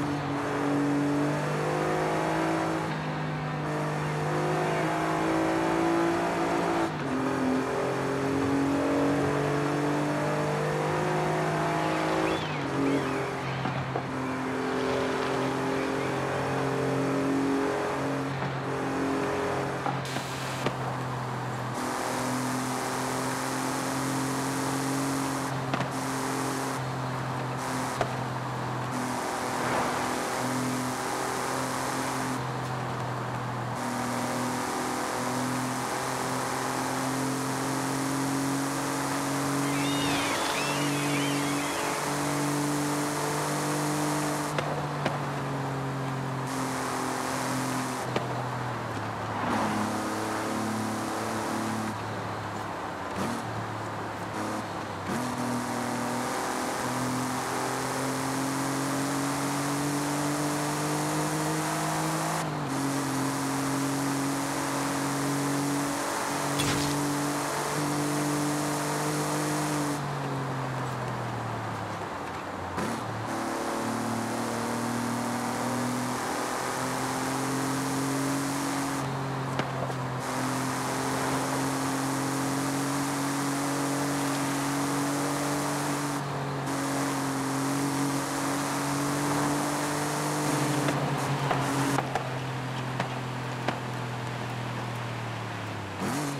Yeah. You